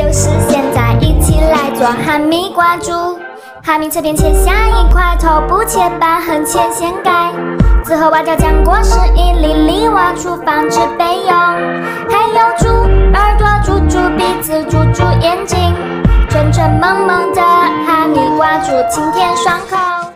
就是现在，一起来做哈密瓜猪。哈密这边切下一块，头部切半，横切先盖。之后挖掉浆果，是一粒粒挖出，放置备用。还有猪耳朵、猪猪鼻子、猪猪眼睛，蠢蠢萌萌的哈密瓜猪，清甜爽口。